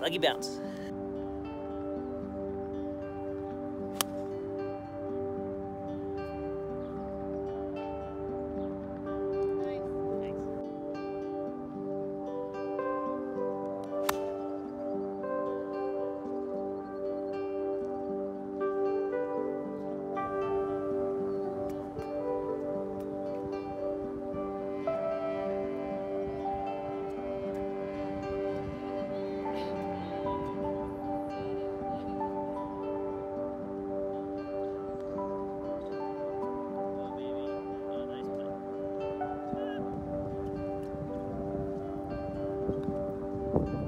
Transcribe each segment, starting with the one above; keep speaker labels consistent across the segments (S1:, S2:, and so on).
S1: Lucky bounce. Nice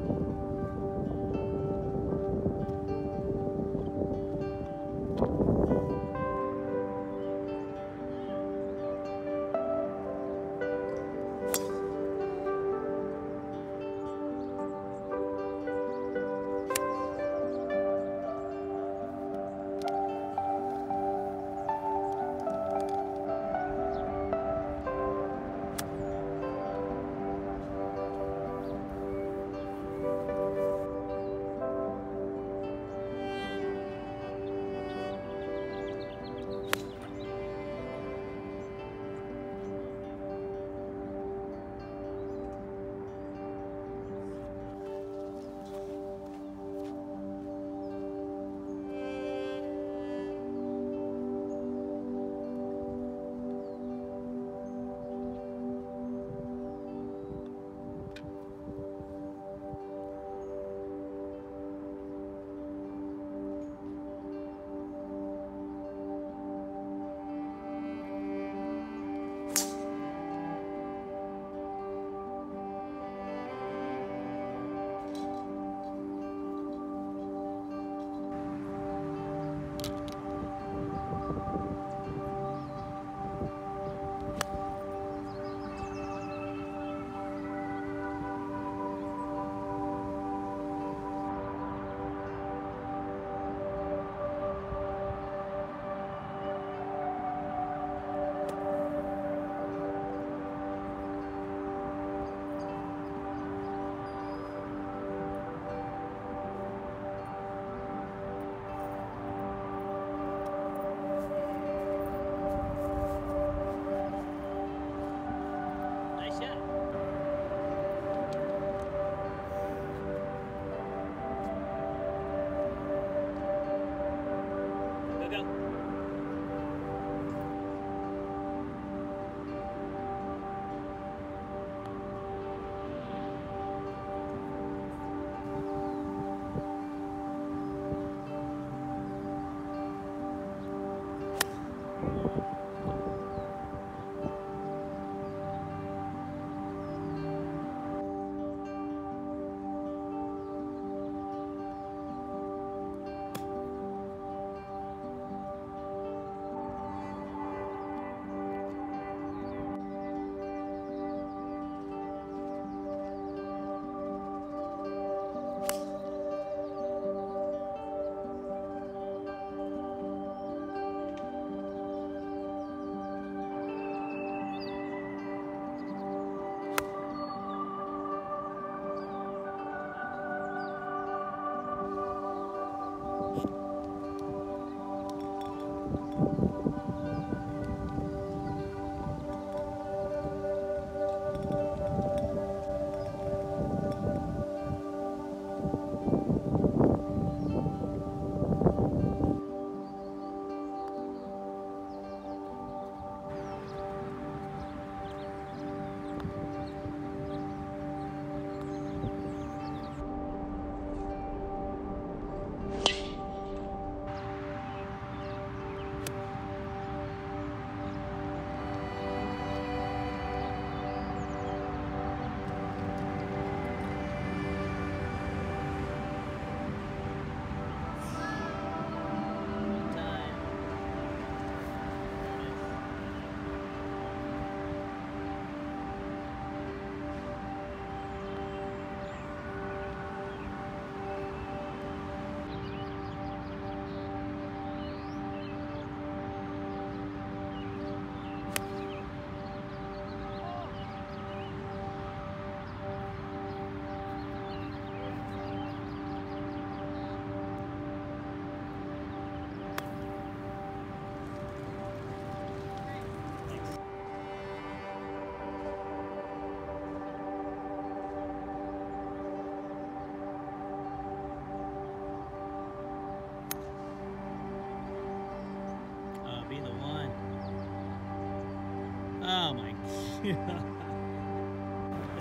S1: Is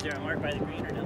S1: there a mark by the green or no?